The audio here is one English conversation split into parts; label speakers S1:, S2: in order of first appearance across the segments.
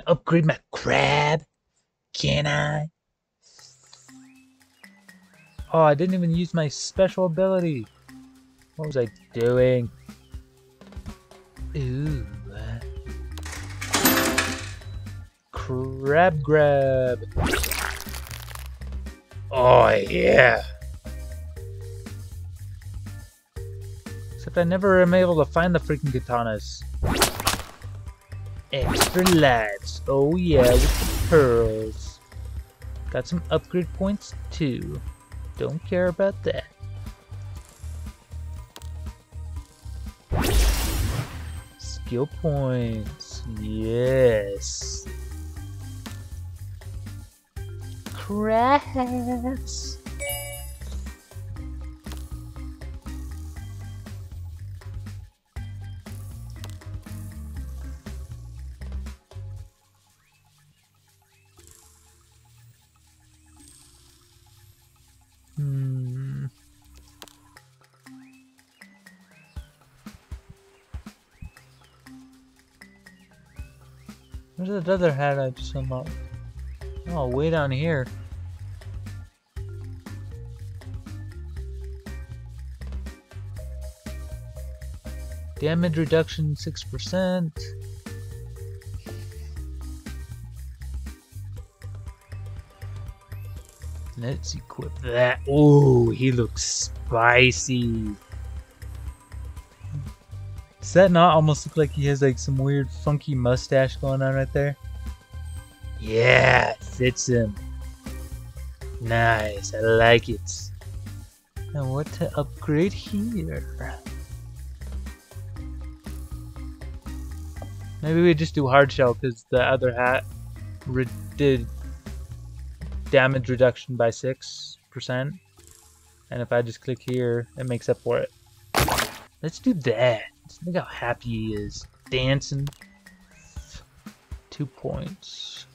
S1: can upgrade my crab. Can I? Oh, I didn't even use my special ability. What was I doing? Ooh. Uh, crab grab. Oh, yeah. Except I never am able to find the freaking katanas. Extra lives. Oh yeah, with pearls. Got some upgrade points too. Don't care about that. Skill points. Yes. Crafts. Where's that other hat I just unlocked? Uh, oh, way down here. Damage reduction 6%. Let's equip that. Oh, he looks spicy. Does that not almost look like he has like some weird funky mustache going on right there? Yeah, it fits him. Nice, I like it. Now what to upgrade here? Maybe we just do hard shell because the other hat re did damage reduction by 6%. And if I just click here, it makes up for it. Let's do that. Look how happy he is. Dancing. Two points.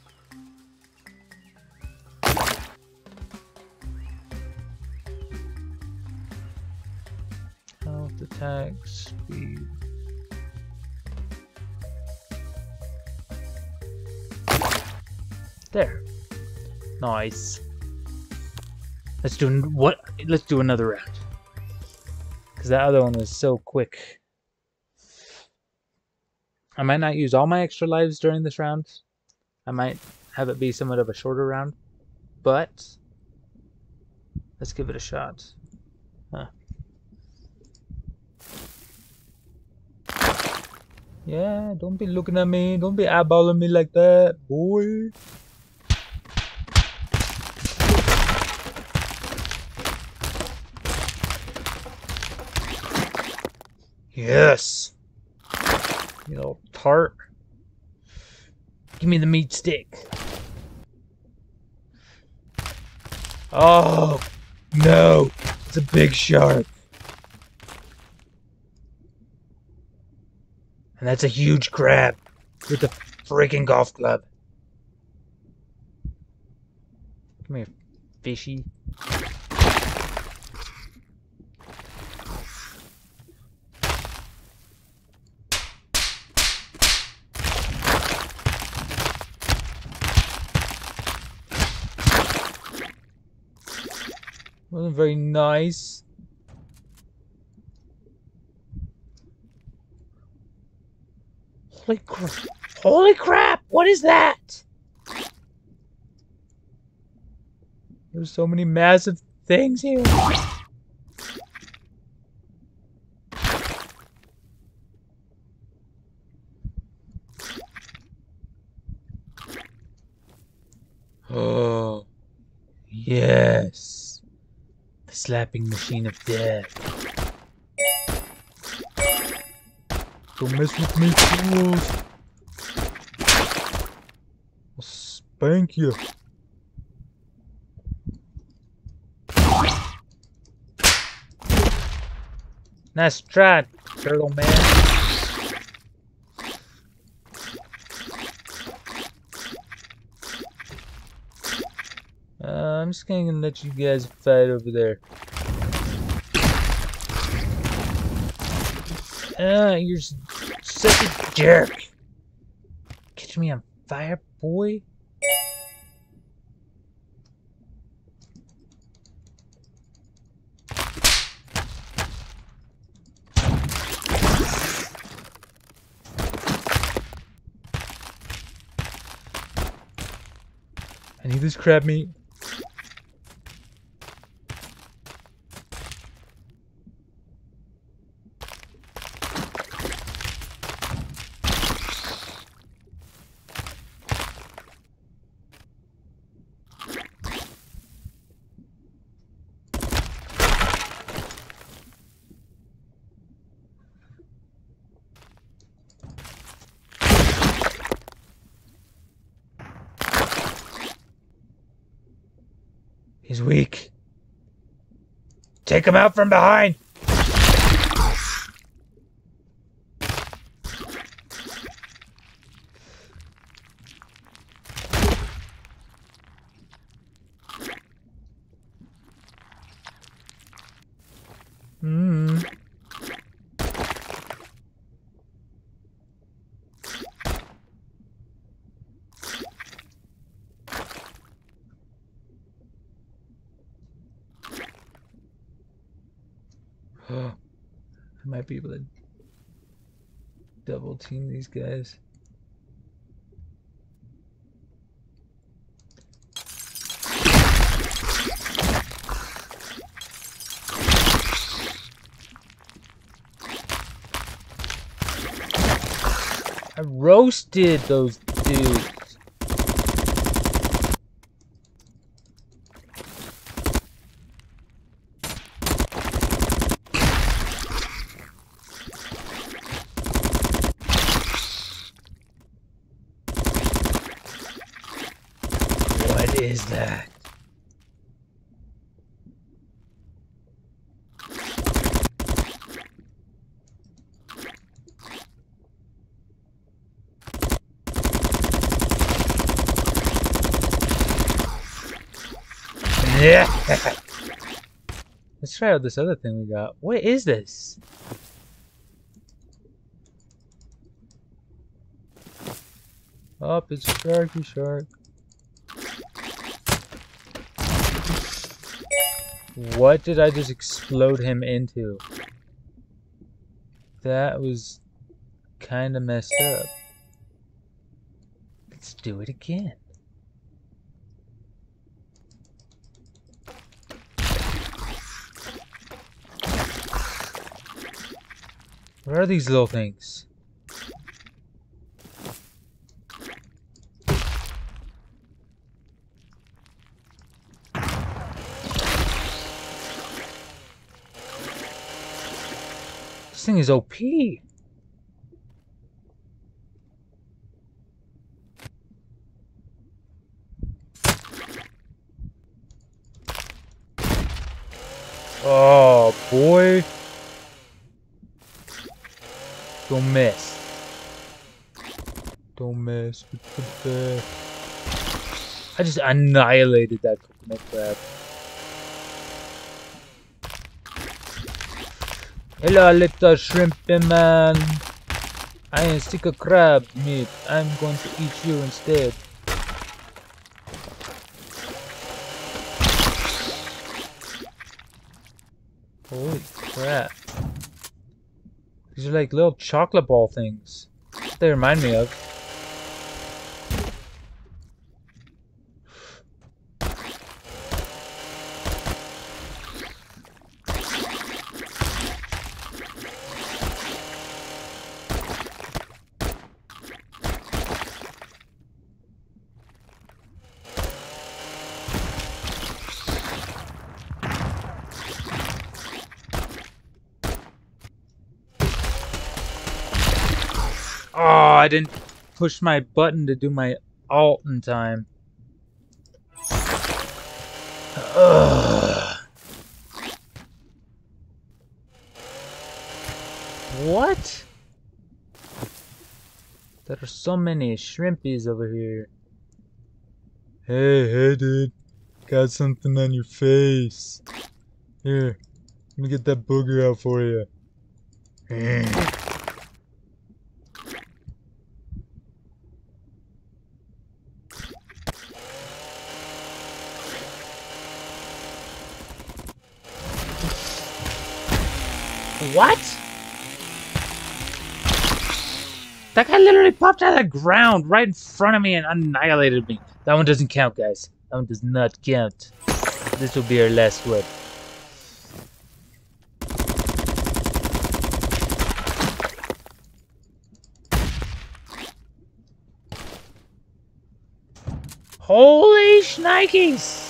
S1: Health, attack, speed. There. Nice. Let's do what? Let's do another round. Because that other one was so quick. I might not use all my extra lives during this round. I might have it be somewhat of a shorter round. But let's give it a shot. Huh. Yeah, don't be looking at me. Don't be eyeballing me like that, boy. Yes. You little tart. Give me the meat stick. Oh, no. It's a big shark. And that's a huge crab with a freaking golf club. Come here, fishy. Wasn't very nice. Holy crap! Holy crap! What is that? There's so many massive things here. Oh, yes. Slapping machine of death. Don't mess with me, fools. I'll spank you. Nice try, turtle man. Uh, I'm just gonna let you guys fight over there. Ah, you're such a jerk. Catch me on fire, boy. I need this crab meat. He's weak. Take him out from behind. Hmm. I might be able to double team these guys. I roasted those dudes. What is that? Yeah. Let's try out this other thing we got. What is this? Oh, it's sharky shark. What did I just explode him into? That was kind of messed up. Let's do it again. What are these little things? This thing is OP. Oh boy. Don't mess. Don't mess with the bear. I just annihilated that coconut crab. Hello, little shrimpy man. I am sick of crab meat. I'm going to eat you instead. Holy crap. These are like little chocolate ball things. They remind me of. Oh, I didn't push my button to do my alt in time. Ugh. What? There are so many shrimpies over here. Hey, hey, dude. Got something on your face. Here, let me get that booger out for you. What? That guy literally popped out of the ground right in front of me and annihilated me. That one doesn't count, guys. That one does not count. This will be our last one. Holy shnikes!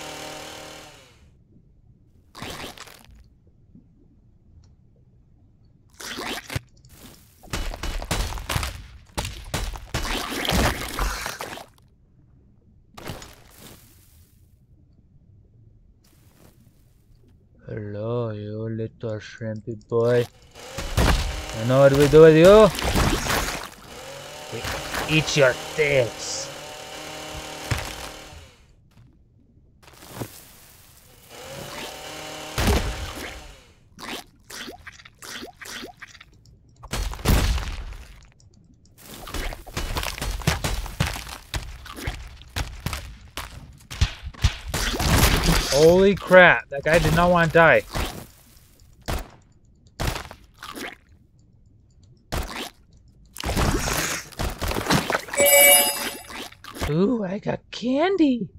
S1: Hello, you little shrimpy boy. I know what we do with you? We eat your face. Holy crap, that guy did not want to die. I got candy.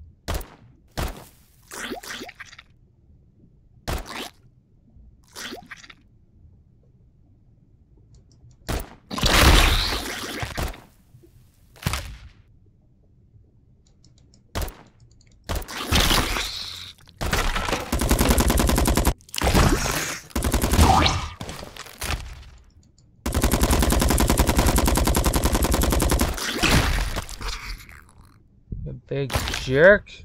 S1: Big jerk.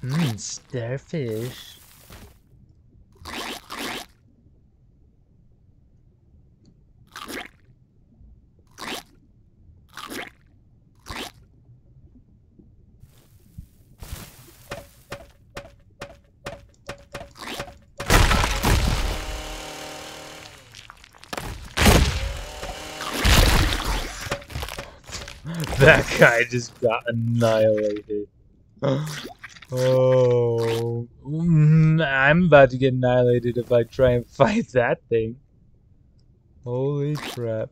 S1: Mmm, starfish. that guy just got annihilated. Oh, mm, I'm about to get annihilated if I try and fight that thing. Holy crap.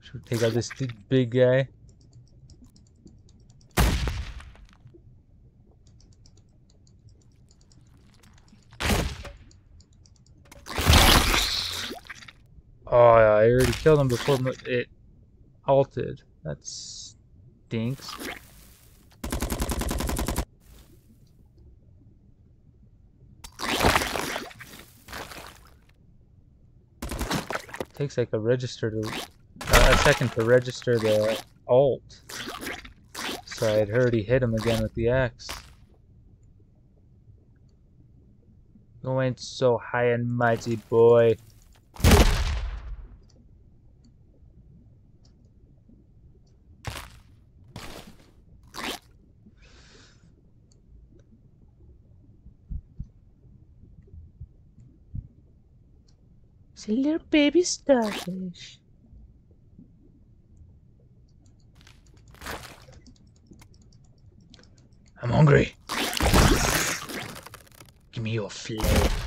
S1: Should take out this big guy? Oh, I already killed him before it halted. That stinks. takes like a register to uh, a second to register the alt. So I had already hit him again with the axe. Going so high and mighty, boy. It's a little baby starfish. I'm hungry. Give me your flesh.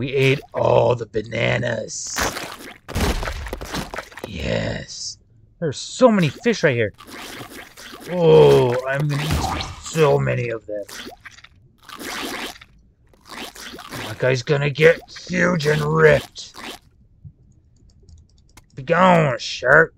S1: We ate all the bananas. Yes. There's so many fish right here. Oh, I'm gonna eat so many of them. That guy's gonna get huge and ripped. Be gone, shark.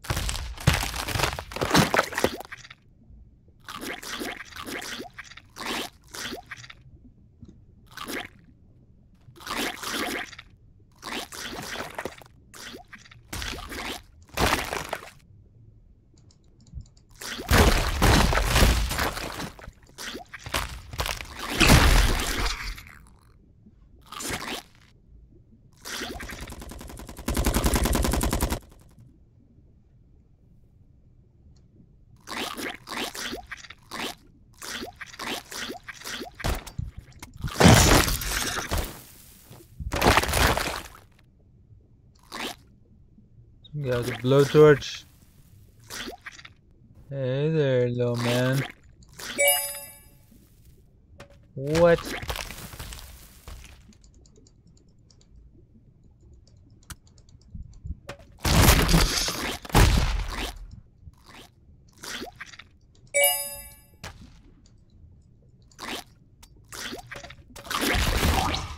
S1: Got a blowtorch. Hey there, little man. What?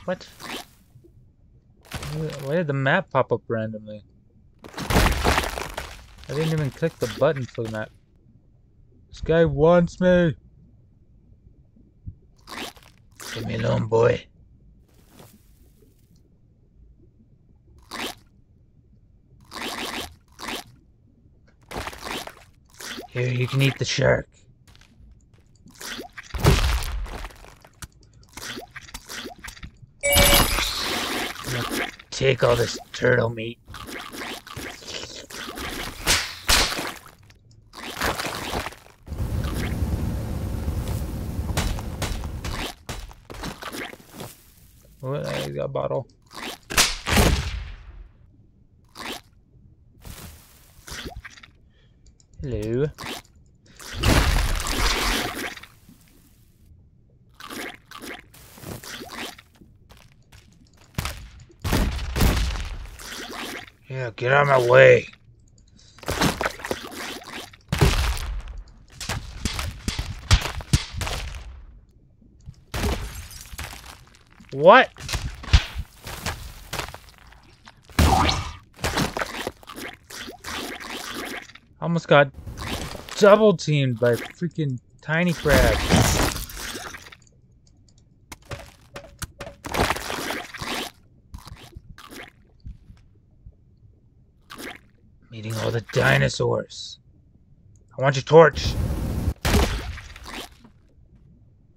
S1: What? Why did the map pop up randomly? I didn't even click the button for the map. This guy wants me! Leave me alone, boy. Here, you can eat the shark. Take all this turtle meat. I got bottle. Hello. Yeah, get out of my way. What? Almost got double teamed by freaking tiny crab. Meeting all the dinosaurs. I want your torch.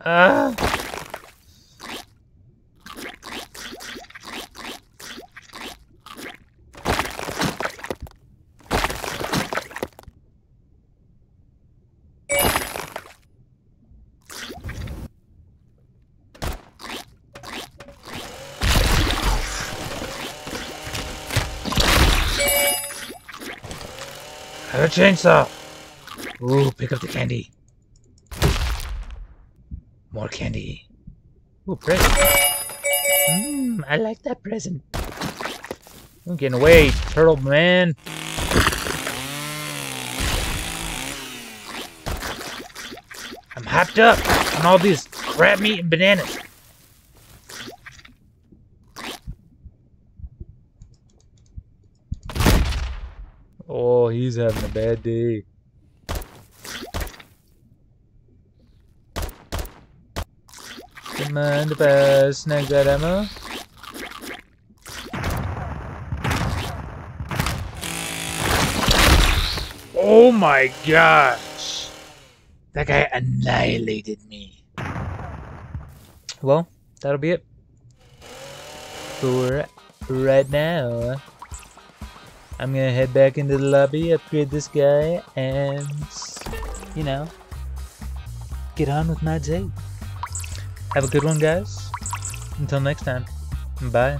S1: Ah. I have a chainsaw. Ooh, pick up the candy. More candy. Ooh, present. Mmm, I like that present. I'm getting away, turtle man. I'm hopped up on all these crab meat and bananas. Oh, he's having a bad day. Come on, the best. Snag that ammo. Oh my gosh! That guy annihilated me. Well, that'll be it for right now. I'm gonna head back into the lobby, upgrade this guy, and, you know, get on with my day. Have a good one, guys. Until next time. Bye.